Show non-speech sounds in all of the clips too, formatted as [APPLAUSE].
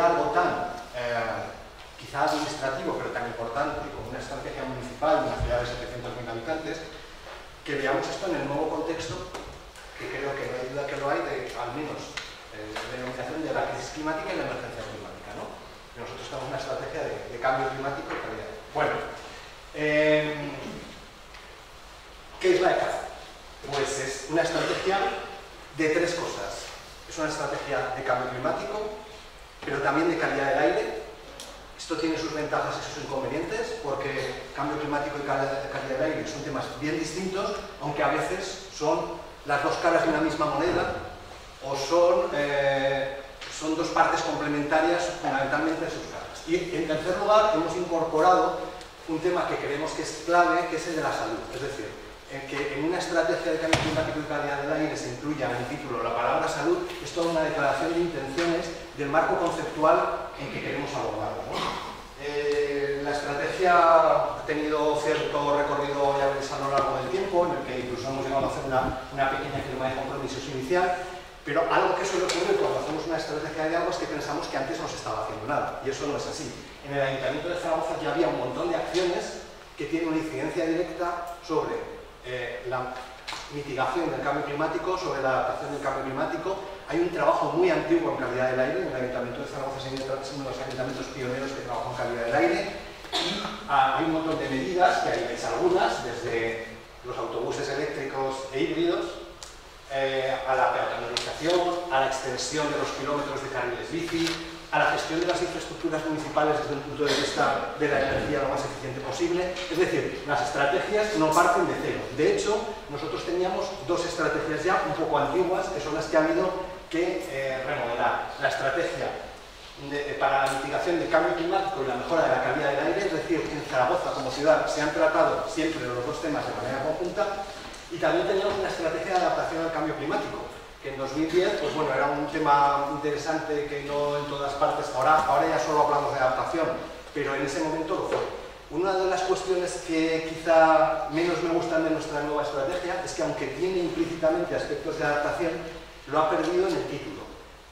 algo tan eh, quizá administrativo, pero tan importante como una estrategia municipal de una ciudad de 700.000 habitantes, que veamos esto en el nuevo contexto, que creo que no hay duda que lo hay, de al menos eh, la denominación de la crisis climática y la emergencia climática. ¿no? Nosotros tenemos una estrategia de, de cambio climático y calidad. Bueno, eh, ¿qué es la ECAF? Pues es una estrategia de tres cosas. Es una estrategia de cambio climático, pero también de calidad del aire, esto tiene sus ventajas y sus inconvenientes, porque cambio climático y calidad del aire son temas bien distintos, aunque a veces son las dos caras de una misma moneda, o son, eh, son dos partes complementarias fundamentalmente de sus caras. Y en tercer lugar, hemos incorporado un tema que creemos que es clave, que es el de la salud. Es decir, en que en una estrategia de cambio climático y calidad del aire se incluya en el título la palabra salud, es toda una declaración de intenciones del marco conceptual en que queremos abordarlo. Eh, la estrategia ha tenido cierto recorrido ya a lo largo del tiempo, en el que incluso hemos llegado a hacer una, una pequeña firma de compromisos inicial, pero algo que suele ocurrir cuando hacemos una estrategia de agua es que pensamos que antes no se estaba haciendo nada, y eso no es así. En el Ayuntamiento de Zaragoza ya había un montón de acciones que tienen una incidencia directa sobre eh, la mitigación del cambio climático, sobre la adaptación del cambio climático. Hay un trabajo muy antiguo en calidad del aire, en el Ayuntamiento de Zaragoza es uno de los ayuntamientos pioneros que trabaja en calidad del aire, y ah, hay un montón de medidas, que hay veis algunas, desde los autobuses eléctricos e híbridos, eh, a la peatonalización, a la extensión de los kilómetros de carriles bici, a la gestión de las infraestructuras municipales desde el punto de vista de la energía lo más eficiente posible. Es decir, las estrategias no parten de cero. De hecho, nosotros teníamos dos estrategias ya un poco antiguas, que son las que ha habido que eh, remodelar. La estrategia de, para la mitigación del cambio climático y la mejora de la calidad del aire, es decir, en Zaragoza como ciudad se han tratado siempre los dos temas de manera conjunta, y también teníamos una estrategia de adaptación al cambio climático, que en 2010, pues bueno, era un tema interesante que no en todas partes, ahora, ahora ya solo hablamos de adaptación, pero en ese momento lo fue. Una de las cuestiones que quizá menos me gustan de nuestra nueva estrategia es que aunque tiene implícitamente aspectos de adaptación, lo ha perdido en el título.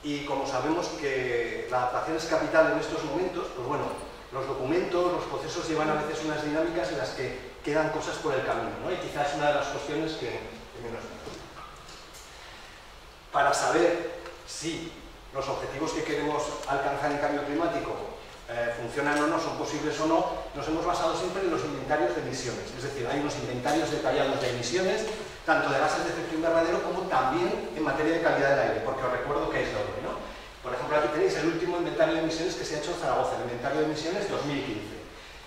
Y como sabemos que la adaptación es capital en estos momentos, pues bueno, los documentos, los procesos llevan a veces unas dinámicas en las que quedan cosas por el camino, ¿no? Y quizás es una de las cuestiones que, que menos me Para saber si los objetivos que queremos alcanzar en cambio climático eh, funcionan o no, son posibles o no, nos hemos basado siempre en los inventarios de emisiones. Es decir, hay unos inventarios detallados de emisiones, tanto de gases de efecto invernadero como también en materia de calidad del aire, porque os recuerdo que es doble, ¿no? Por ejemplo, aquí tenéis el último inventario de emisiones que se ha hecho en Zaragoza, el inventario de emisiones 2015,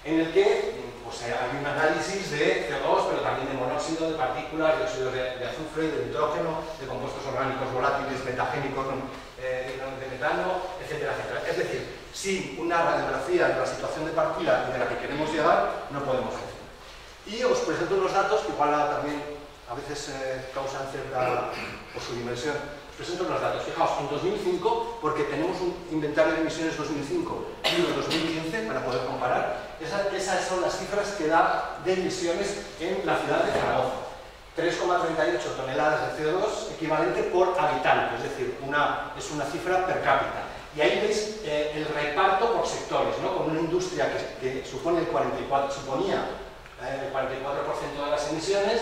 en el que pues, hay un análisis de CO2, pero también de monóxido, de partículas, de óxido de, de, azufre, de nitrógeno, de compuestos orgánicos volátiles, metagénicos, eh, de metano, etcétera, etcétera. Es decir, sin una radiografía de la situación de partida y de la que queremos llegar, no podemos hacer. Y os presento unos datos que igual también a veces eh, causan cierta, por su dimensión, presento los datos. Fijaos, en 2005, porque tenemos un inventario de emisiones 2005 y uno 2015 para poder comparar, esas, esas son las cifras que da de emisiones en la ciudad de Zaragoza. 3,38 toneladas de CO2 equivalente por habitante, es decir, una, es una cifra per cápita. Y ahí veis eh, el reparto por sectores, ¿no? con una industria que, que supone el 44, suponía eh, el 44% de las emisiones,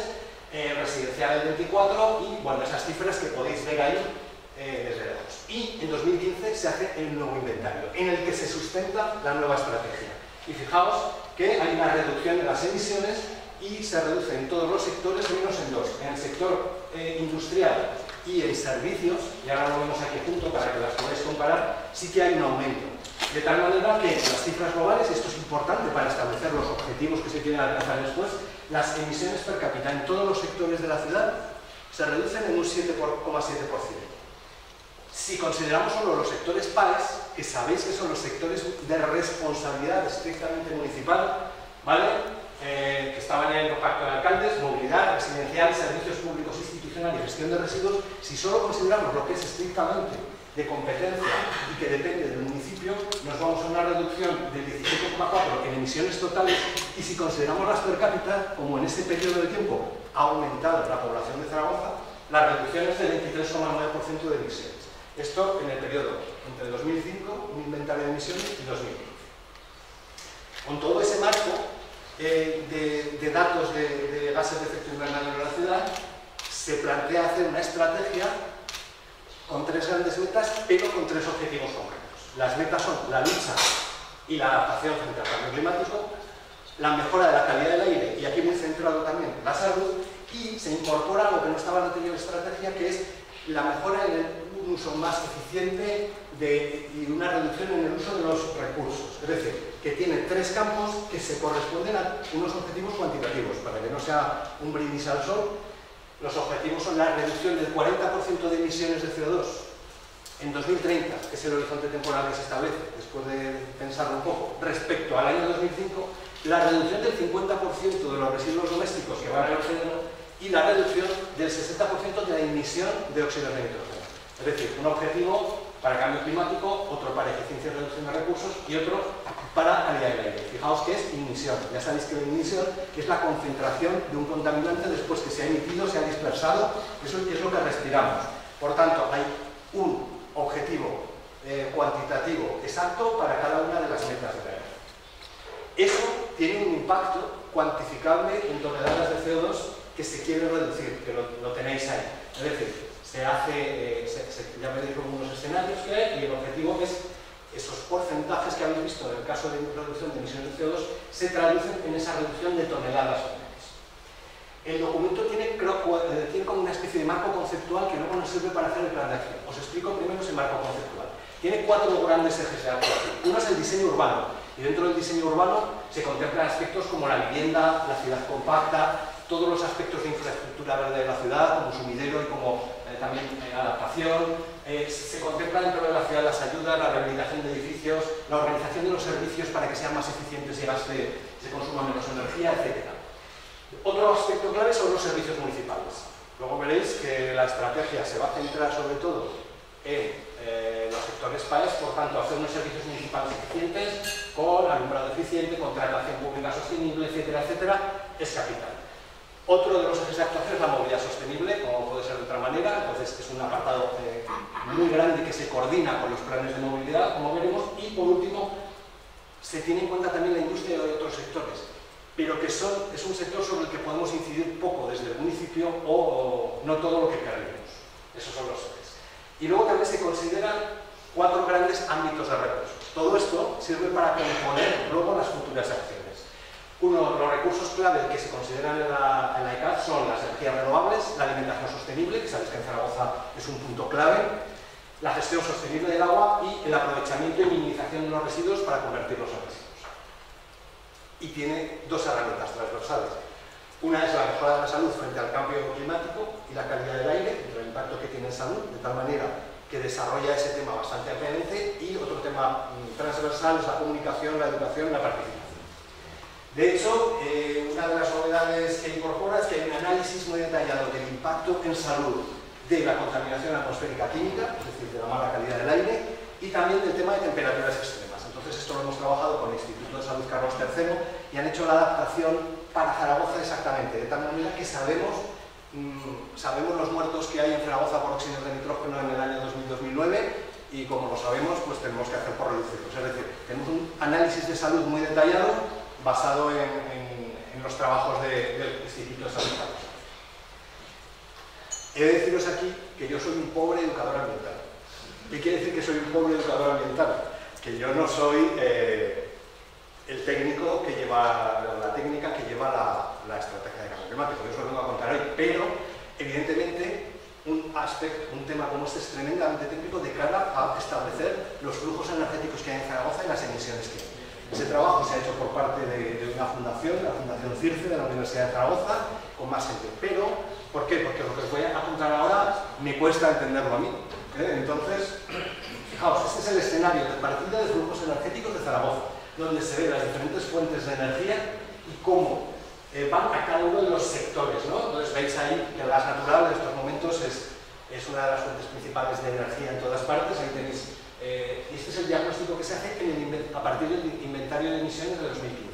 eh, residencial el 24 y bueno, esas cifras que podéis ver ahí eh, desde lejos. Y en 2015 se hace el nuevo inventario, en el que se sustenta la nueva estrategia. Y fijaos que hay una reducción de las emisiones y se reduce en todos los sectores menos en dos. En el sector eh, industrial y en servicios, y ahora lo vemos aquí junto para que las podáis comparar, sí que hay un aumento. De tal manera que las cifras globales, y esto es importante para establecer los objetivos que se quieren alcanzar después, las emisiones per cápita en todos los sectores de la ciudad se reducen en un 7,7%. Si consideramos solo los sectores PAES, que sabéis que son los sectores de responsabilidad estrictamente municipal, ¿vale? Eh, que estaban en el pacto de alcaldes, movilidad, residencial, servicios públicos institucionales y gestión de residuos, si solo consideramos lo que es estrictamente de competencia y que depende del municipio, nos vamos a una reducción del 17,4 en emisiones totales y si consideramos las per cápita, como en este periodo de tiempo ha aumentado la población de Zaragoza, la reducción es del 23,9% de emisiones. Esto en el periodo entre 2005, un inventario de emisiones, y 2015. Con todo ese marco eh, de, datos de, de gases de efecto invernadero en la ciudad, se plantea hacer una estrategia con tres grandes metas, pero con tres objetivos concretos. Las metas son la lucha y la adaptación frente al cambio climático, la mejora de la calidad del aire, y aquí muy centrado también la salud, y se incorpora algo que no estaba en la anterior estrategia, que es la mejora en el uso más eficiente y una reducción en el uso de los recursos. Es decir, que tiene tres campos que se corresponden a unos objetivos cuantitativos, para que no sea un brindis al sol, los objetivos son la reducción del 40% de emisiones de CO2 en 2030, que es el horizonte temporal que se establece, después de pensarlo un poco, respecto al año 2005, la reducción del 50% de los residuos domésticos que van al océano y la reducción del 60% de la emisión de óxido de nitrógeno. Es decir, un objetivo para cambio climático, otro para eficiencia y reducción de recursos y otro para calidad del aire. Fijaos que es ignición. Ya sabéis que la ignición es la concentración de un contaminante después que se ha emitido, se ha dispersado, eso es lo que respiramos. Por tanto, hay un objetivo eh, cuantitativo exacto para cada una de las metas de la Eso tiene un impacto cuantificable en toneladas de CO2 que se quiere reducir, que lo, tenéis ahí. Es decir, se hace, eh, ya veréis algunos escenarios que hay y el objetivo es esos porcentajes que habéis visto en el caso de reducción de emisiones de CO2 se traducen en esa reducción de toneladas finales. El documento tiene, eh, tiene como una especie de marco conceptual que luego nos sirve para hacer el plan de acción. Os explico primero ese marco conceptual. Tiene cuatro grandes ejes de actuación. Uno es el diseño urbano, y dentro del diseño urbano se contemplan aspectos como la vivienda, la ciudad compacta, todos los aspectos de infraestructura verde de la ciudad, como sumidero y como eh, también eh, adaptación, eh, se contempla dentro de la ciudad las ayudas, la rehabilitación de edificios, la organización de los servicios para que sean más eficientes y se consuma menos energía, etc. Otro aspecto clave son los servicios municipales. Luego veréis que la estrategia se va a centrar sobre todo en los sectores PAES, por tanto, hacer unos servicios municipales eficientes, con alumbrado eficiente, contratación pública sostenible, etcétera, etcétera, es capital. Otro de los ejes de actuación es la movilidad sostenible, como puede ser de otra manera, entonces es un apartado eh, muy grande que se coordina con los planes de movilidad, como veremos, y por último, se tiene en cuenta también la industria de otros sectores, pero que es un sector sobre el que podemos incidir poco desde el municipio o, no todo lo que queremos. Esos son los ejes. Y luego también se consideran cuatro grandes ámbitos de recursos. Todo esto sirve para componer luego las futuras acciones. Uno, los recursos clave que se consideran en la, en son las energías renovables, la alimentación sostenible, que sabéis que en Zaragoza es un punto clave, la gestión sostenible del agua y el aprovechamiento y minimización de los residuos para convertirlos en residuos. Y tiene dos herramientas transversales. Una es la mejora de la salud frente al cambio climático y la calidad del aire, el impacto que tiene en salud, de tal manera que desarrolla ese tema bastante ampliamente, y otro tema mm, transversal es la comunicación, la educación y la participación. De hecho, eh, una de las novedades que incorpora es que hay un análisis muy detallado del impacto en salud de la contaminación atmosférica química, es decir, de la mala calidad del aire, y también del tema de temperaturas extremas. Entonces, esto lo hemos trabajado con el Instituto de Salud Carlos III y han hecho la adaptación para Zaragoza exactamente, de tal manera que sabemos, mm, sabemos los muertos que hay en Zaragoza por óxidos de nitrógeno en el año 2000-2009 y como lo sabemos, pues tenemos que hacer por reducirlos. Es decir, tenemos un análisis de salud muy detallado basado en, los trabajos del Instituto de Salud He de deciros aquí que yo soy un pobre educador ambiental. ¿Qué quiere decir que soy un pobre educador ambiental? Que yo no soy eh, el técnico que lleva, la técnica que lleva la, estrategia de cambio climático. Yo os lo vengo a contar hoy, pero evidentemente un aspecto, un tema como este es tremendamente técnico de cara a establecer los flujos energéticos que hay en Zaragoza y las emisiones que hay. Ese trabajo se ha hecho por parte de, una fundación, la Fundación CIRCE de la Universidad de Zaragoza, con más gente. Pero, ¿por qué? Porque lo que os voy a contar ahora me cuesta entenderlo a mí. ¿eh? Entonces, fijaos, este es el escenario de partida de flujos energéticos de Zaragoza, donde se ven las diferentes fuentes de energía y cómo eh, van a cada uno de los sectores. ¿no? Entonces veis ahí que el gas natural en estos momentos es, es una de las fuentes principales de energía en todas partes. Ahí tenéis, eh, y este es el diagnóstico que se hace a partir del inventario de emisiones de 2015.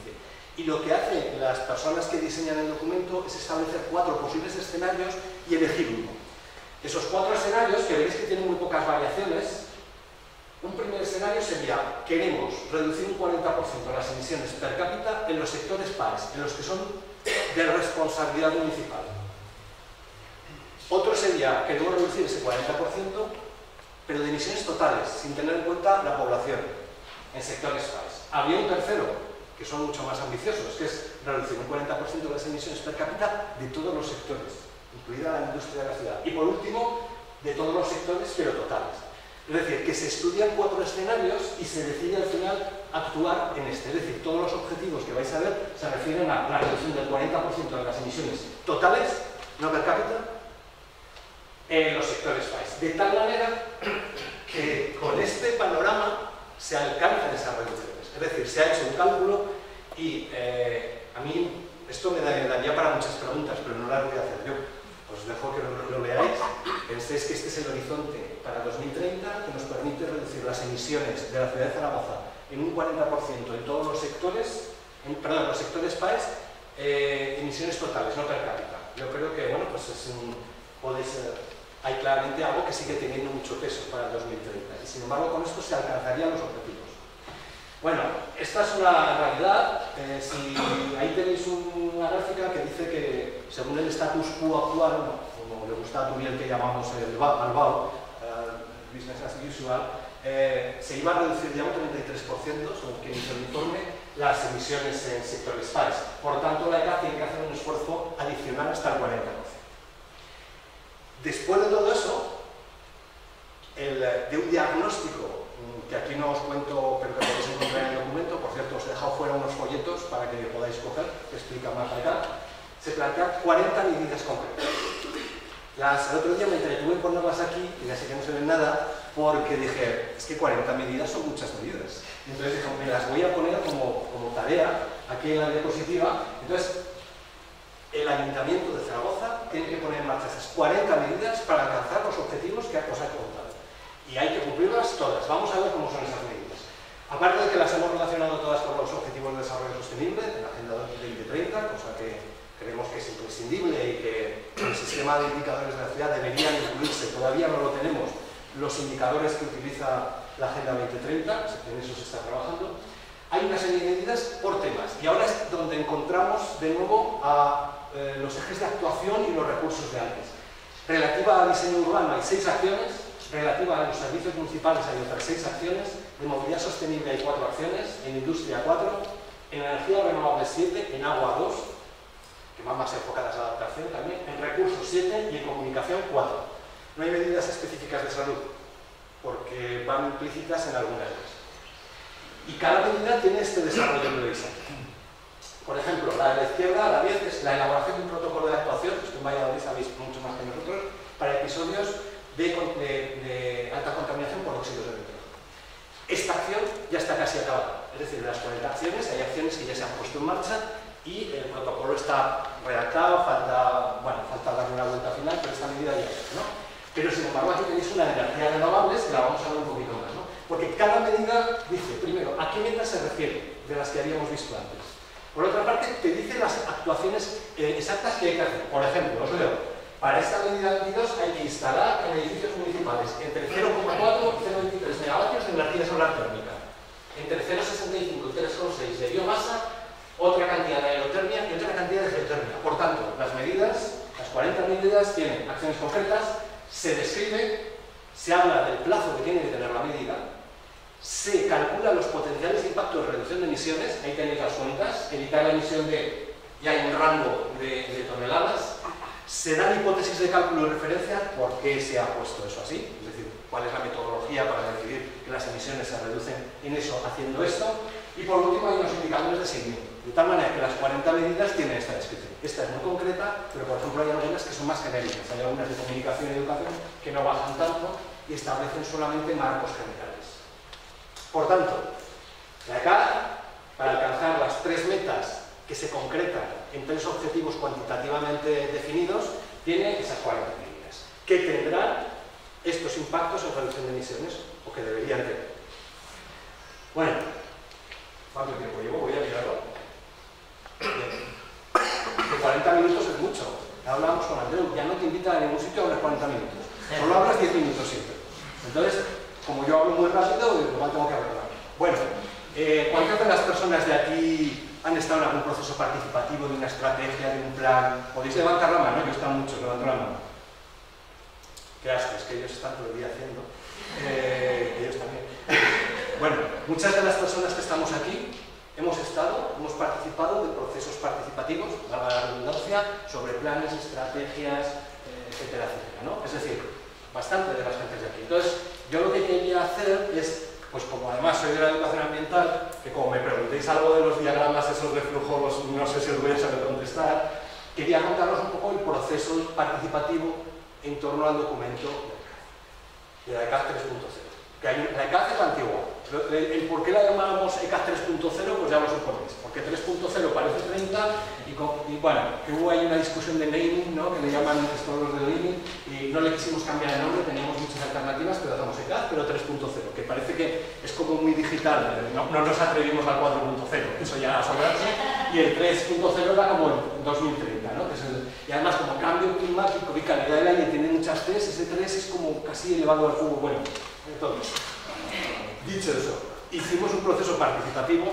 Y lo que hacen las personas que diseñan el documento es establecer cuatro posibles escenarios y elegir uno. Esos cuatro escenarios, que veis que tienen muy pocas variaciones, un primer escenario sería, queremos reducir un 40% las emisiones per cápita en los sectores PAES, en los que son de responsabilidad municipal. Otro sería, queremos reducir ese 40%, pero de emisiones totales, sin tener en cuenta la población, en sectores PAES. Había un tercero, que son mucho más ambiciosos, que es reducir un 40% de las emisiones per cápita de todos los sectores, incluida la industria de la ciudad. Y por último, de todos los sectores, pero totales. Es decir, que se estudian cuatro escenarios y se decide al final actuar en este. Es decir, todos los objetivos que vais a ver se refieren a la reducción del 40% de las emisiones totales, no per cápita, en los sectores país. De tal manera que con este panorama se alcanzan esas reducciones. Es decir, se ha hecho un cálculo y eh, a mí esto me daría para muchas preguntas, pero no las voy a hacer yo. Os dejo que lo, lo veáis. Penséis que este es el horizonte para 2030 que nos permite reducir las emisiones de la ciudad de Zaragoza en un 40% en todos los sectores, en, perdón, los sectores PAES, eh, emisiones totales, no per cápita. Yo creo que, bueno, pues es un, ser, hay claramente algo que sigue teniendo mucho peso para el 2030 y sin embargo con esto se alcanzarían los objetivos. Bueno, esta es una realidad. Eh, ahí tenéis una gráfica que dice que según el status quo actual, como le gusta a Turiel que llamamos el BAO, business as usual, eh, se iba a reducir ya un 33%, según que inició el informe, las emisiones en sectores PAES. Por tanto, la ECA tiene que hacer un esfuerzo adicional hasta el 40%. Después de todo eso, el, de un diagnóstico, mm, que aquí no os cuento, pero que podéis encontrar en el documento, por cierto, os he dejado fuera unos folletos para que podáis coger, que explica más acá, se plantean 40 medidas concretas. Las, el otro día me entretuve en ponerlas aquí, y ya sé que no se ven nada, porque dije, es que 40 medidas son muchas medidas. Entonces dije, me las voy a poner como, como tarea aquí en la diapositiva. Entonces, el Ayuntamiento de Zaragoza tiene que poner en marcha esas 40 medidas para alcanzar los objetivos que os he contado. Y hay que cumplirlas todas. Vamos a ver cómo son esas medidas. Aparte de que las hemos relacionado todas con los objetivos de desarrollo sostenible, en la Agenda 2030, cosa que creemos que es imprescindible y que el sistema de indicadores de la ciudad deberían incluirse, todavía no lo tenemos, los indicadores que utiliza la Agenda 2030, en eso se está trabajando. Hay una serie de medidas por temas y ahora es donde encontramos de nuevo a eh, los ejes de actuación y los recursos de antes. Relativa al diseño urbano hay seis acciones, relativa a los servicios municipales hay otras seis acciones, de movilidad sostenible hay cuatro acciones, en industria cuatro, en energía renovable siete, en agua dos, que van más enfocadas a adaptación también, en recursos 7 y en comunicación 4. No hay medidas específicas de salud, porque van implícitas en algunas de ellas. Y cada medida tiene este desarrollo previsto. Por ejemplo, la de la izquierda, la 10, es la elaboración de un protocolo de actuación, esto en Valladolid sabéis mucho más que nosotros, para episodios de, alta contaminación por óxidos de nitrógeno. Esta acción ya está casi acabada, es decir, de las 40 acciones, hay acciones que ya se han puesto en marcha y el protocolo está redactado, falta, bueno, falta darle una vuelta final, pero esta medida ya está. Pero sin embargo aquí tenéis una de energías renovables que la vamos a ver un poquito más, ¿no? Porque cada medida dice, primero, a qué metas se refiere de las que habíamos visto antes. Por otra parte, te dice las actuaciones eh, exactas que hay que hacer. Por ejemplo, os leo, para esta medida 22 hay que instalar en edificios municipales entre 0,4 y 0,23 megavatios de energía solar térmica, entre 0,65 y 3,6 de biomasa otra cantidad de aerotermia y otra cantidad de geotermia. Por tanto, las medidas, las 40 medidas, tienen acciones concretas, se describe, se habla del plazo que tiene que tener la medida, se calcula los potenciales impactos de reducción de emisiones, ahí tenéis las cuentas, evitar la emisión de, ya hay un rango de, toneladas, Se dan hipótesis de cálculo y referencia por qué se ha puesto eso así, es decir, cuál es la metodología para decidir que las emisiones se reducen en eso haciendo esto. Y por último hay unos indicadores de seguimiento, de tal manera que las 40 medidas tienen esta descripción. Esta es muy concreta, pero por ejemplo hay algunas que son más genéricas, hay algunas de comunicación y educación que no bajan tanto y establecen solamente marcos generales. Por tanto, la ECAD, para alcanzar las tres metas que se concretan en tres objetivos cuantitativamente definidos, tiene esas 40 medidas, que tendrán estos impactos en reducción de emisiones, o que deberían tener. Bueno, ¿cuánto tiempo llevo? Voy a mirarlo. De 40 minutos es mucho. Ya hablamos con Andreu, ya no te invita a ningún sitio a hablar 40 minutos. Solo hablas 10 minutos siempre. Entonces, como yo hablo muy rápido, igual tengo que hablar. Bueno, eh, ¿cuántas de las personas de aquí han estado en algún proceso participativo de una estrategia, de un plan? Podéis levantar la mano, yo estado mucho, levanto la mano. Qué asco, que ellos están todo el día haciendo. Eh, ellos también. [LAUGHS] bueno, muchas de las personas que estamos aquí hemos estado, hemos participado de procesos participativos, valga la redundancia, sobre planes, estrategias, eh, etcétera, etcétera. ¿no? Es decir, bastante de las gentes de aquí. Entonces, yo lo que quería hacer es, pues como además soy de la educación ambiental, que como me preguntéis algo de los diagramas, esos reflujos, no sé si os voy a saber contestar, quería contaros un poco el proceso participativo en torno al documento de la ECAF 3.0. La ECAD es la antigua, el, por qué la llamamos ECAD 3.0 pues ya lo suponéis, porque 3.0 parece 30 y, bueno, que hubo ahí una discusión de naming, ¿no? que le llaman los de naming y no le quisimos cambiar el nombre, teníamos muchas alternativas, pero hacemos ECAD, pero 3.0, que parece que es como muy digital, no, nos atrevimos al 4.0, eso ya sobrarse, y el 3.0 era como el 2030, ¿no? que y además como cambio climático y calidad del aire tiene muchas T's, ese 3 es como casi elevado al cubo, bueno, entonces... Dicho eso, hicimos un proceso participativo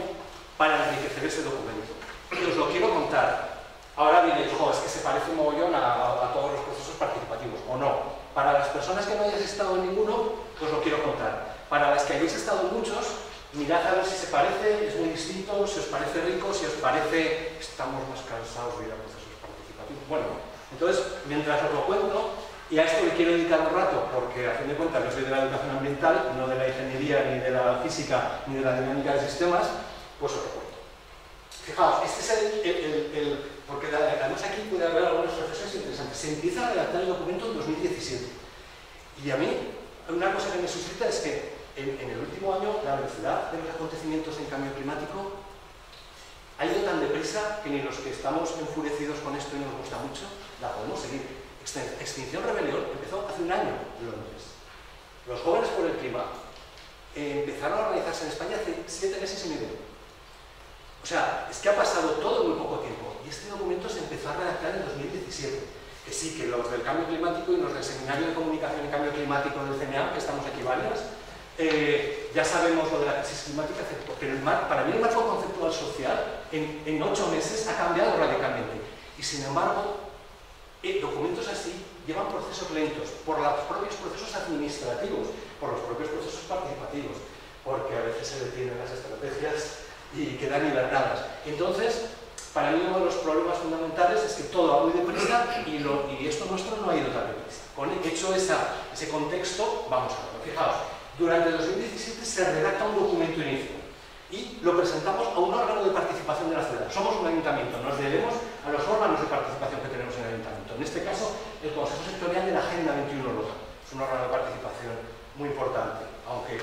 para enriquecer ese documento. Y os lo quiero contar. Ahora diréis, jo, es que se parece un mogollón a, todos los procesos participativos, o no. Para las personas que no hayáis estado en ninguno, os lo quiero contar. Para las que hayáis estado muchos, mirad a ver si se parece, es muy distinto, si os parece rico, si os parece, estamos más cansados de ir a procesos participativos. Bueno, entonces, mientras os lo cuento, y a esto le quiero dedicar un rato, porque a fin de cuentas yo soy de la educación ambiental, no de la ingeniería, ni de la física, ni de la dinámica de sistemas, pues os lo cuento. Fijaos, este es el, porque además aquí puede haber algunas reflexiones interesantes. Se empieza a redactar el documento en 2017. Y a mí, una cosa que me suscita es que en, en el último año la velocidad de los acontecimientos en cambio climático ha ido tan deprisa que ni los que estamos enfurecidos con esto y nos gusta mucho, la podemos seguir. Extinción Rebelión empezó hace un año en Londres. Los jóvenes por el clima eh, empezaron a organizarse en España hace siete meses y medio. O sea, es que ha pasado todo en muy poco tiempo. Y este documento se empezó a redactar en 2017. Que sí, que los del cambio climático y los del Seminario de Comunicación y Cambio Climático del CNA, que estamos aquí eh, ya sabemos lo de la crisis climática, pero para mí el marco conceptual social en, en ocho meses ha cambiado radicalmente. Y sin embargo, y documentos así llevan procesos lentos por los propios procesos administrativos, por los propios procesos participativos, porque a veces se detienen las estrategias y quedan hibernadas. Entonces, para mí uno de los problemas fundamentales es que todo va muy deprisa y esto nuestro no ha ido tan deprisa. Con hecho esa, ese contexto, vamos a verlo. Fijaos, durante 2017 se redacta un documento inicio y lo presentamos a un órgano de participación de la ciudad. Somos un ayuntamiento, nos debemos a los órganos de participación que tenemos en el ayuntamiento. En este caso, el Consejo Sectorial de la Agenda 21 Local. Es un órgano de participación muy importante, aunque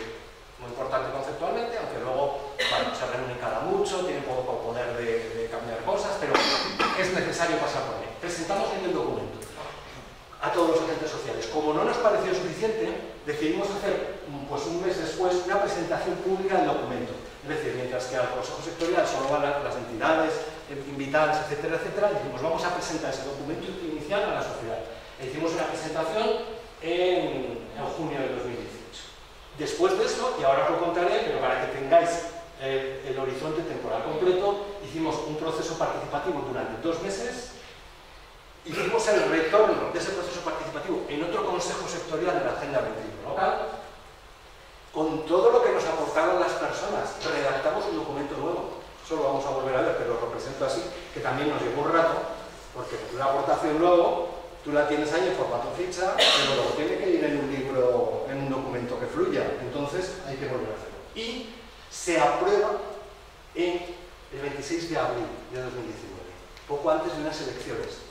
muy importante conceptualmente, aunque luego se reúne cada mucho, tiene poco poder de, cambiar cosas, pero es necesario pasar por ahí. Presentamos el documento a todos los agentes sociales. Como no nos pareció suficiente, decidimos hacer pues, un mes después una presentación pública del documento es decir, mientras que al Consejo Sectorial solo van las entidades invitadas, etcétera, etcétera, dijimos, vamos a presentar ese documento inicial a la sociedad. E hicimos una presentación en, junio de 2018. Después de eso, y ahora os lo contaré, pero para que tengáis el, el horizonte temporal completo, hicimos un proceso participativo durante dos meses hicimos el retorno de ese proceso participativo en otro consejo sectorial de la Agenda 21 local con todo lo que nos aportaron las personas, redactamos un documento nuevo. Eso lo vamos a volver a ver, pero lo presento así, que también nos llevó un rato, porque una aportación luego tú la tienes ahí en formato ficha, pero luego tiene que ir en un libro, en un documento que fluya. Entonces hay que volver a hacerlo. Y se aprueba el 26 de abril de 2019, poco antes de unas elecciones,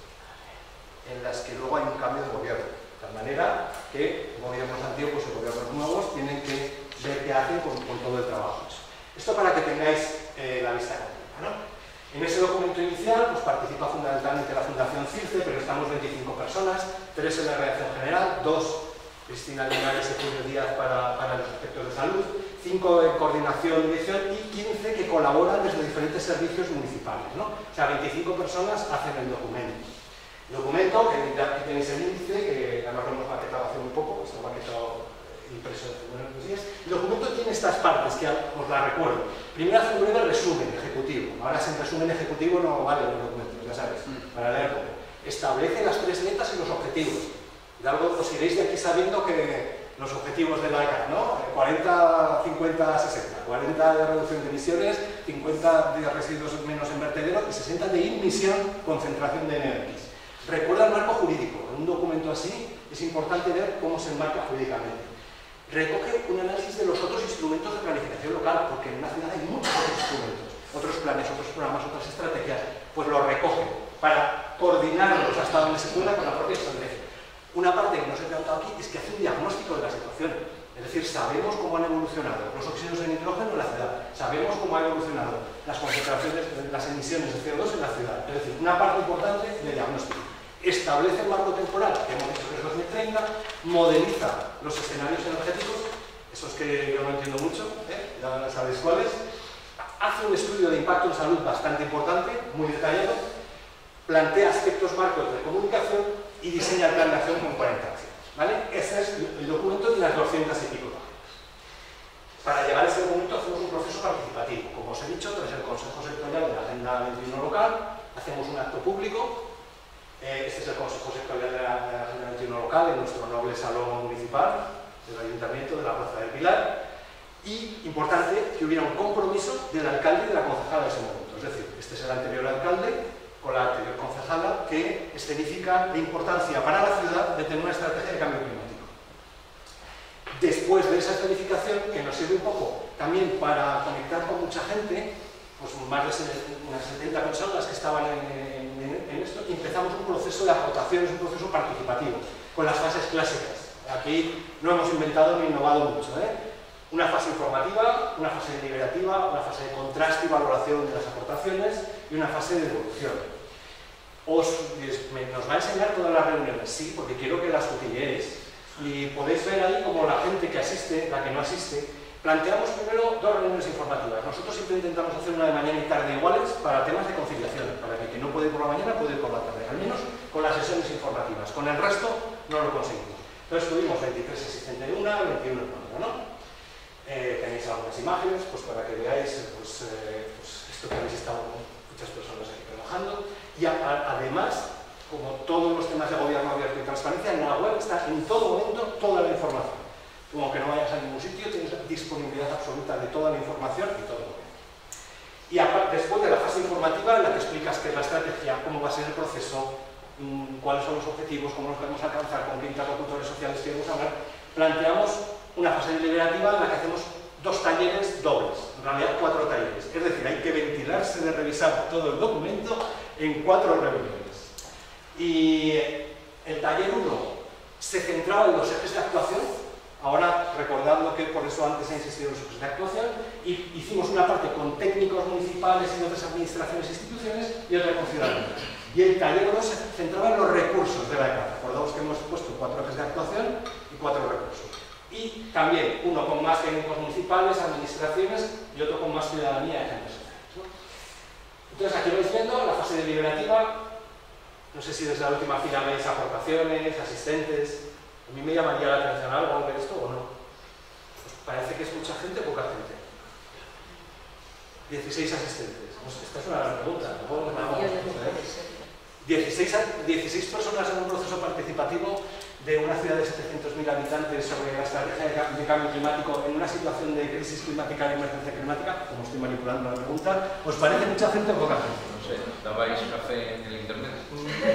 en las que luego hay un cambio de gobierno. De tal manera que gobiernos antiguos y gobiernos nuevos tienen que ver qué hacen con, todo el trabajo. Esto para que tengáis eh, la vista completa. ¿no? En ese documento inicial pues, participa fundamentalmente la Fundación CIRCE, pero estamos 25 personas, tres en la redacción general, dos Cristina Linares y Julio Díaz para, para, los aspectos de salud, cinco en coordinación y dirección y 15 que colaboran desde diferentes servicios municipales. ¿no? O sea, 25 personas hacen el documento. Documento, que aquí tenéis el índice, que además lo hemos maquetado hace muy poco, está maquetado impreso hace unos días. El documento tiene estas partes que os las recuerdo. Primero hace un breve resumen ejecutivo. Ahora sin resumen ejecutivo no vale los documentos, ya sabes, mm. para leer poco. Establece las tres metas y los objetivos de algo os iréis de aquí sabiendo que los objetivos de la ECA, ¿no? 40, 50, 60. 40 de reducción de emisiones, 50 de residuos menos en vertedero y 60 de emisión, concentración de NX. Recuerda el marco jurídico. En un documento así es importante ver cómo se enmarca jurídicamente. Recoge un análisis de los otros instrumentos de planificación local, porque en una ciudad hay muchos otros instrumentos, otros planes, otros programas, otras estrategias, pues los recoge para coordinarlos hasta donde se pueda con la propia estrategia. Una parte que no se ha tratado aquí es que hace un diagnóstico de la situación. Es decir, sabemos cómo han evolucionado los óxidos de nitrógeno en la ciudad, sabemos cómo han evolucionado las concentraciones, las emisiones de CO2 en la ciudad. Es decir, una parte importante de diagnóstico. Establece el marco temporal, que hemos dicho que es 2030, modeliza los escenarios energéticos, esos que yo no entiendo mucho, ¿eh? ya sabéis cuáles, hace un estudio de impacto en salud bastante importante, muy detallado, plantea aspectos marcos de comunicación y diseña el plan de acción con 40 acciones. ¿vale? Ese es el documento de las 200 y pico Para llegar a ese documento hacemos un proceso participativo. Como os he dicho, tras el Consejo Sectorial de la Agenda 21 local, hacemos un acto público. Es el Consejo Sectorial de la, Agenda 21 local, en nuestro noble salón municipal del Ayuntamiento de la Plaza del Pilar. Y, importante, que hubiera un compromiso del alcalde y de la concejala en ese momento. Es decir, este es el anterior alcalde, con la anterior concejala, que escenifica la importancia para la ciudad de tener una estrategia de cambio climático. Después de esa escenificación, que nos sirve un poco también para conectar con mucha gente, pues más de unas 70 personas que estaban en, esto, y empezamos un proceso de aportaciones, un proceso participativo, con las fases clásicas. Aquí no hemos inventado ni innovado mucho. ¿eh? Una fase informativa, una fase deliberativa, una fase de contraste y valoración de las aportaciones y una fase de evolución. Os, nos va a enseñar todas las reuniones, sí, porque quiero que las cotilleéis. Y podéis ver ahí como la gente que asiste, la que no asiste, planteamos primero dos reuniones informativas. Nosotros siempre intentamos hacer una de mañana y tarde iguales para temas de conciliación, para que que no puede por la mañana puede ir por la tarde, al menos con las sesiones informativas. Con el resto no lo conseguimos. Entonces tuvimos 23 asistentes de una, 21 en otra, ¿no? Eh, tenéis algunas imágenes pues, para que veáis pues, eh, pues, esto que habéis estado muchas personas aquí trabajando. Y además, como todos los temas de gobierno abierto y transparencia, en la web está en todo momento toda la información. Como que no vayas a ningún sitio, tienes disponibilidad absoluta de toda la información y todo. Y después de la fase informativa en la que explicas qué es la estrategia, cómo va a ser el proceso, mm, cuáles son los objetivos, cómo los queremos alcanzar, con qué interlocutores sociales queremos hablar, planteamos una fase deliberativa en la que hacemos dos talleres dobles, en realidad cuatro talleres. Es decir, hay que ventilarse de revisar todo el documento en cuatro reuniones. Y el taller 1 se centraba en los ejes de actuación, ahora recordando que por eso antes he insistido en ejes de actuación, y hicimos una parte con técnicos municipales y otras administraciones e instituciones y otra con ciudadanos. Y el taller 1 se centraba en los recursos de la ECA. Recordamos que hemos puesto cuatro ejes de actuación y cuatro recursos y también uno con más técnicos municipales, administraciones y otro con más ciudadanía y agentes sociales. Entonces aquí vais viendo la fase deliberativa, no sé si desde la última fila veis aportaciones, asistentes, a mí me llamaría la atención algo de esto o no. Pues parece que es mucha gente o poca gente. 16 asistentes. Pues esta es una gran pregunta. ¿no? 16, 16 personas en un proceso participativo de una ciudad de 700.000 habitantes sobre la estrategia de cambio climático en una situación de crisis climática y emergencia climática, como estoy manipulando la pregunta, ¿os parece mucha gente o poca gente? Sé, café en el internet.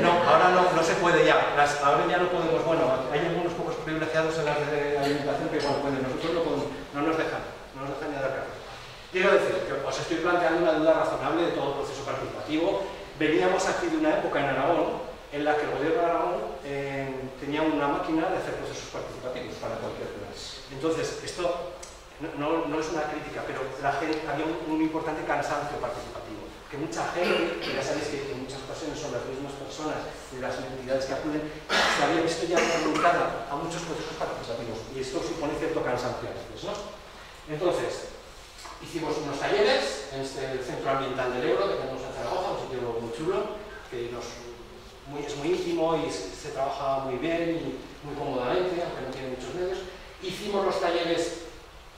No, ahora no, no se puede ya. Las, ahora ya no podemos, bueno, hay algunos pocos privilegiados en la de alimentación que bueno, pueden, nosotros no, podemos, no nos dejan, no nos dejan ni dar café. Quiero decir que os estoy planteando una duda razonable de todo el proceso participativo. Veníamos aquí de una época en Aragón en la que el gobierno de Aragón eh, tenía una máquina de hacer procesos participativos para cualquier país. Entonces, esto no, es una crítica, pero la gente, había un, importante cansancio participativo. Que mucha gente, que ya sabéis que en muchas ocasiones son las mismas personas de las entidades que acuden, se había visto ya involucrada a muchos procesos participativos y esto supone cierto cansancio a veces, ¿no? Entonces, hicimos unos talleres en este centro ambiental del Ebro que tenemos en Zaragoza, un sitio muy chulo, que es muy íntimo y se, se trabaja muy bien y muy cómodamente, aunque no tiene muchos medios. Hicimos los talleres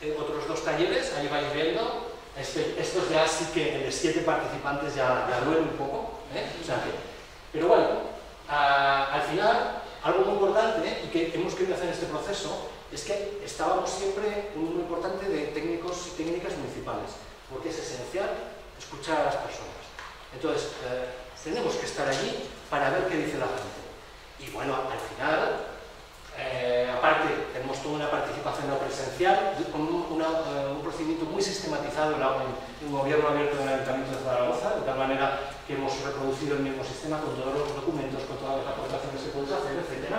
eh, otros dos talleres, ahí vais viendo. Este, estos ya sí que de siete participantes ya, ya duele un poco. ¿eh? Pero bueno, al final, algo muy importante ¿eh? y que hemos querido hacer en este proceso es que estábamos siempre un número importante de técnicos y técnicas municipales, porque es esencial escuchar a las personas. Entonces, eh, tenemos que estar allí para ver qué dice la gente. Y bueno, al final, eh, aparte, tenemos toda una participación no presencial, un, una, uh, un procedimiento muy sistematizado en, un gobierno abierto del Ayuntamiento de Zaragoza, de tal manera que hemos reproducido el mismo sistema con todos los documentos, con todas las aportaciones que puedes hacer, etc.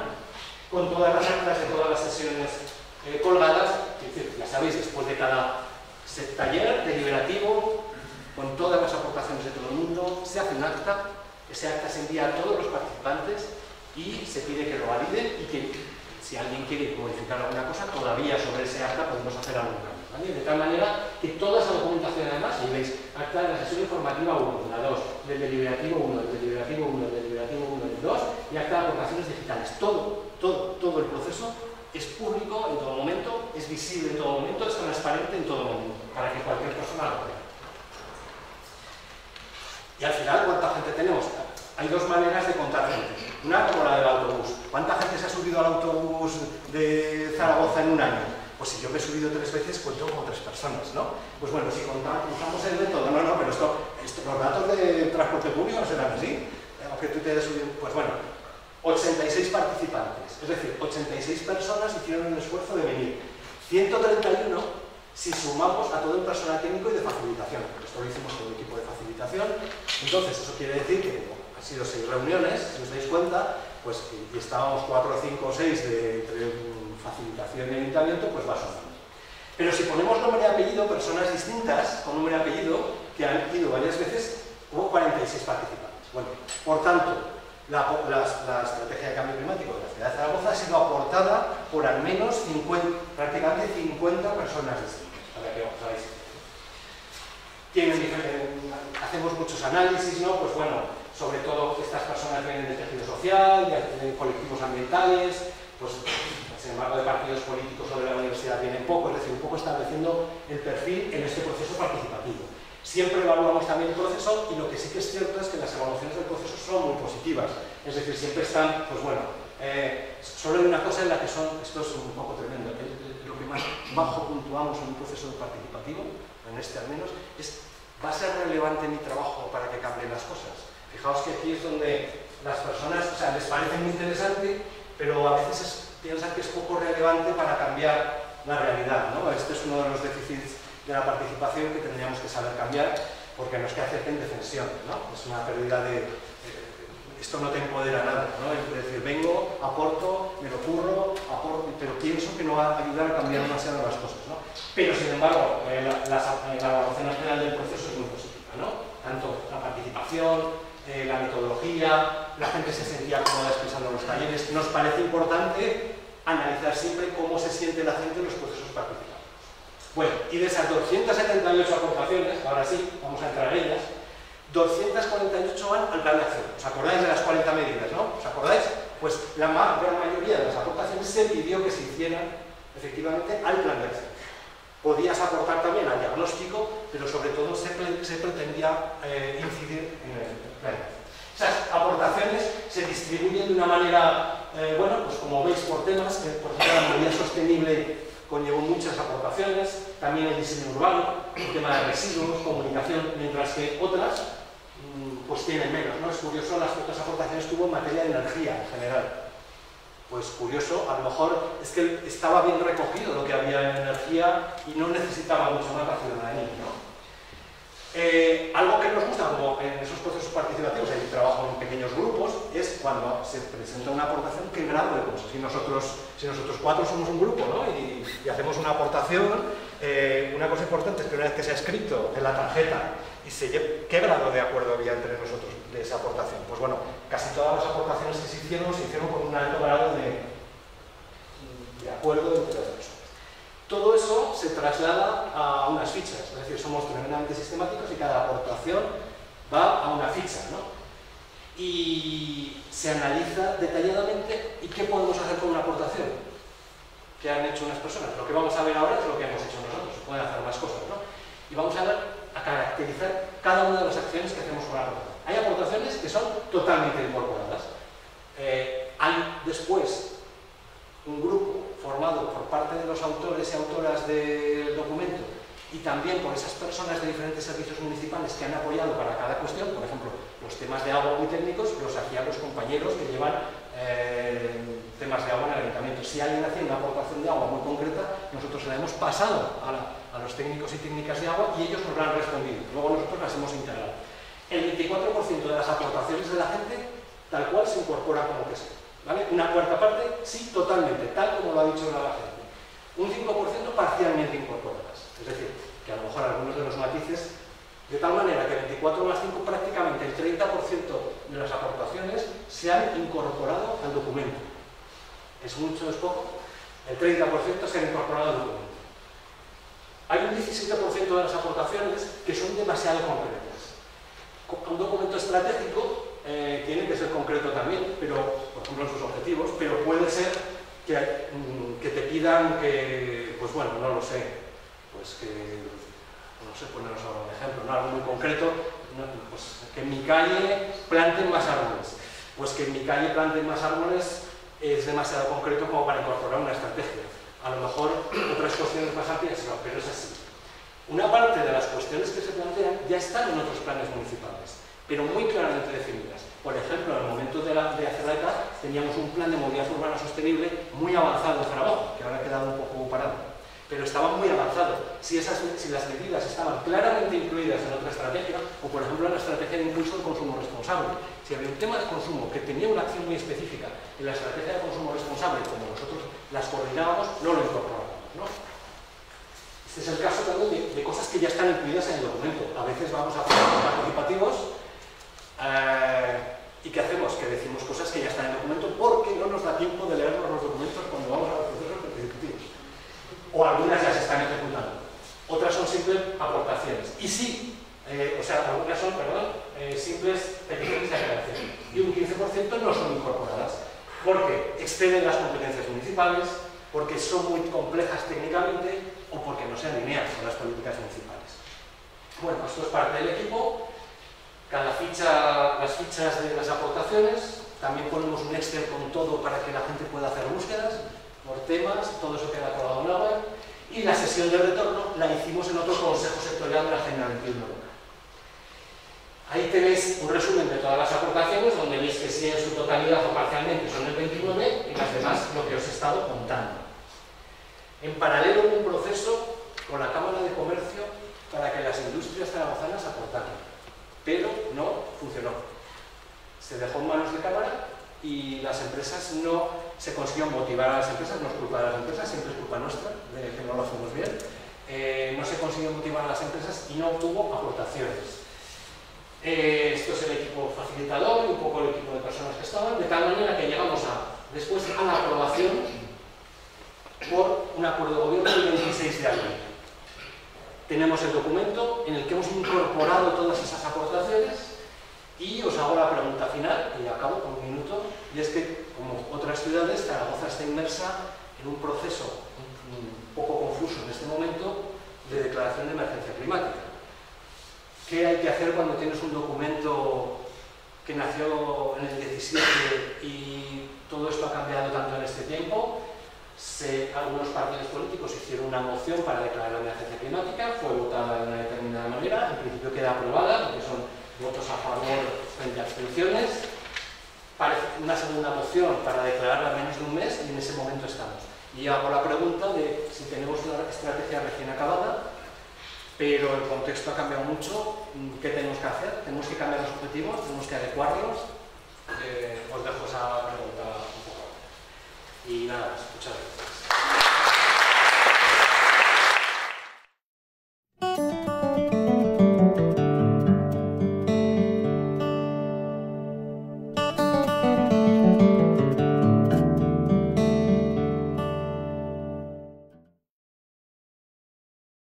Con todas las actas de todas las sesiones eh, colgadas, es decir, ya sabéis, después de cada taller deliberativo, con todas las aportaciones de todo el mundo, se hace un acta, ese acta se envía a todos los participantes y se pide que lo validen y que si alguien quiere modificar alguna cosa, todavía sobre ese acta podemos hacer algún cambio. De tal manera que toda esa documentación además, y veis, acta de la sesión informativa 1, la 2, del deliberativo 1, del deliberativo 1, del deliberativo 1, del 2, y acta de aportaciones digitales. Todo, todo, todo el proceso es público en todo momento, es visible en todo momento, es transparente en todo momento, para que cualquier persona lo vea. Y al final, ¿cuánta gente tenemos? Hay dos maneras de contar gente. Una como la del autobús. ¿Cuánta gente se ha subido al autobús de Zaragoza en un año? Pues si yo me he subido tres veces, cuento como tres personas, ¿no? Pues bueno, si contamos, el método, no, no, pero esto, los datos de transporte público no serán así. Aunque tú te hayas pues bueno, 86 participantes, es decir, 86 personas hicieron el esfuerzo de venir. 131 si sumamos a todo el personal técnico y de facilitación. Esto lo hicimos con el equipo de facilitación. Entonces, eso quiere decir que sido seis reuniones, si os dais cuenta, pues y estábamos cuatro, cinco o seis de, facilitación y ayuntamiento, pues va sonando. Pero si ponemos nombre y apellido, personas distintas con nombre y apellido, que han ido varias veces, hubo 46 participantes. Bueno, por tanto, la, estrategia de cambio climático de la ciudad de Zaragoza ha sido aportada por al menos 50, prácticamente 50 personas distintas, para que os Tienen, hacemos muchos análisis, ¿no? Pues bueno, sobre todo estas personas vienen del tejido social, de colectivos ambientales, pues sin embargo de partidos políticos o de la universidad vienen poco, es decir, un poco estableciendo el perfil en este proceso participativo. Siempre evaluamos también el proceso y lo que sí que es cierto es que las evaluaciones del proceso son muy positivas, es decir, siempre están, pues bueno, eh, solo hay una cosa en la que son, esto es un poco tremendo, lo que más bajo puntuamos en un proceso participativo, en este al menos, es, ¿va a ser relevante mi trabajo para que cambien las cosas? Fijaos que aquí es donde las personas, o sea, les parece muy interesante, pero a veces es, piensan que es poco relevante para cambiar la realidad, ¿no? Este es uno de los déficits de la participación que tendríamos que saber cambiar, porque no es que acepten defensión, ¿no? Es una pérdida de... Eh, esto no te empodera nada, ¿no? Es decir, vengo, aporto, me lo curro, aporto, pero pienso que no va a ayudar a cambiar demasiado las cosas, ¿no? Pero, sin embargo, eh, la, la, la evaluación general del proceso es muy positiva, ¿no? Tanto la participación, la metodología, la gente se sentía cómoda expresando los talleres. Nos parece importante analizar siempre cómo se siente la gente en los procesos participativos. Bueno, y de esas 278 aportaciones, ahora sí, vamos a entrar en ellas, 248 van al plan de acción. ¿Os acordáis de las 40 medidas, no? ¿Os acordáis? Pues la gran mayoría de las aportaciones se pidió que se hicieran efectivamente al plan de acción. Podías aportar también al diagnóstico, pero sobre todo se, se pretendía eh, incidir en el Esas aportaciones se distribuyen de una manera, eh, bueno, pues como veis por temas, que por ejemplo la movilidad sostenible conllevó muchas aportaciones, también el diseño urbano, el tema de residuos, comunicación, mientras que otras, mmm, pues tienen menos, ¿no? Es curioso las pocas aportaciones tuvo en materia de energía en general. Pues curioso, a lo mejor es que estaba bien recogido lo que había en energía y no necesitaba mucho más la ciudadanía, ¿no? Eh, algo que nos gusta, como en esos procesos participativos, hay trabajo en pequeños grupos, es cuando se presenta una aportación, qué grado de cosas. Si nosotros, si nosotros cuatro somos un grupo ¿no? y, hacemos una aportación, eh, una cosa importante es que una vez que se ha escrito en la tarjeta y se ¿qué grado de acuerdo había entre nosotros de esa aportación? Pues bueno, casi todas las aportaciones que se hicieron se hicieron con un alto grado de, de acuerdo entre. Todo eso se traslada a unas fichas, es decir, somos tremendamente sistemáticos y cada aportación va a una ficha, ¿no? Y se analiza detalladamente y qué podemos hacer con una aportación que han hecho unas personas. Lo que vamos a ver ahora es lo que hemos hecho nosotros, pueden hacer más cosas, ¿no? Y vamos a, ver, a caracterizar cada una de las acciones que hacemos con la. Hay aportaciones que son totalmente incorporadas. Eh, hay después un grupo formado por parte de los autores y autoras del documento y también por esas personas de diferentes servicios municipales que han apoyado para cada cuestión, por ejemplo, los temas de agua muy técnicos los hacían los compañeros que llevan eh, temas de agua en el ayuntamiento. Si alguien hacía una aportación de agua muy concreta, nosotros la hemos pasado a, los técnicos y técnicas de agua y ellos nos la han respondido. Luego nosotros las hemos integrado. El 24% de las aportaciones de la gente tal cual se incorpora como que sea. Una cuarta parte, sí, totalmente, tal como lo ha dicho la gente. Un 5% parcialmente incorporadas. Es decir, que a lo mejor algunos de los matices, de tal manera que 24 más 5, prácticamente el 30% de las aportaciones se han incorporado al documento. ¿Es mucho es poco? El 30% se han incorporado al documento. Hay un 17% de las aportaciones que son demasiado concretas. Un documento estratégico eh, tiene que ser concreto también, pero, por ejemplo, en sus objetivos, pero puede ser que, mm, te pidan que, pues bueno, no lo sé, pues que, no sé, ponernos un ejemplo, ¿no? algo muy concreto, pues que en mi calle planten más árboles. Pues que en mi calle planten más árboles es demasiado concreto como para incorporar una estrategia. A lo mejor otras cuestiones más amplias no, pero es así. Una parte de las cuestiones que se plantean ya están en otros planes municipales pero muy claramente definidas. Por ejemplo, en el momento de, la, de hacer la ETA teníamos un plan de movilidad urbana sostenible muy avanzado en Zaragoza, que ahora ha quedado un poco parado, pero estaba muy avanzado. Si, esas, si las medidas estaban claramente incluidas en otra estrategia, o por ejemplo en la estrategia de impulso del consumo responsable, si había un tema de consumo que tenía una acción muy específica en la estrategia de consumo responsable, como nosotros las coordinábamos, no lo incorporábamos. Este es el caso también de, de, cosas que ya están incluidas en el documento. A veces vamos a hacer participativos eh, ¿Y qué hacemos? Que decimos cosas que ya están en el documento porque no nos da tiempo de leernos los documentos cuando vamos a los procesos participativos. O algunas ya se están ejecutando. Otras son simples aportaciones. Y sí, eh, o sea, algunas son, perdón, eh, simples peticiones de aclaración. Y un 15% no son incorporadas porque exceden las competencias municipales, porque son muy complejas técnicamente o porque no se alinean con las políticas municipales. Bueno, esto es parte del equipo cada ficha, las fichas de las aportaciones, también ponemos un Excel con todo para que la gente pueda hacer búsquedas por temas, todo eso queda colgado en la web, y la sesión de retorno la hicimos en otro consejo sectorial de la Generalitat Local. Ahí tenéis un resumen de todas las aportaciones, donde veis que si en su totalidad o parcialmente son el 29 y las demás lo que os he estado contando. En paralelo hubo un proceso con la Cámara de Comercio para que las industrias zaragozanas aportaran pero no funcionó. Se dejó en manos de cámara y las empresas no se consiguió motivar a las empresas, no es culpa de las empresas, siempre es culpa nuestra, de que no lo hacemos bien. Eh, no se consiguió motivar a las empresas y no obtuvo aportaciones. Eh, esto es el equipo facilitador y un poco el equipo de personas que estaban, de tal manera que llegamos a, después a la aprobación por un acuerdo de gobierno el 26 de abril tenemos el documento en el que hemos incorporado todas esas aportaciones y os hago la pregunta final, y acabo con un minuto, y es que, como otras ciudades, Zaragoza está inmersa en un proceso un poco confuso en este momento de declaración de emergencia climática. ¿Qué hay que hacer cuando tienes un documento que nació en el 17 y todo esto ha cambiado tanto en este tiempo? Se, algunos partidos políticos hicieron una moción para declarar la emergencia climática, fue votada de una determinada manera, en principio queda aprobada, porque son votos a favor frente a abstenciones. Una segunda moción para declararla menos de un mes y en ese momento estamos. Y hago la pregunta de si tenemos una estrategia recién acabada, pero el contexto ha cambiado mucho, ¿qué tenemos que hacer? ¿Tenemos que cambiar los objetivos? ¿Tenemos que adecuarlos? Eh, os dejo esa. Y nada, muchas gracias.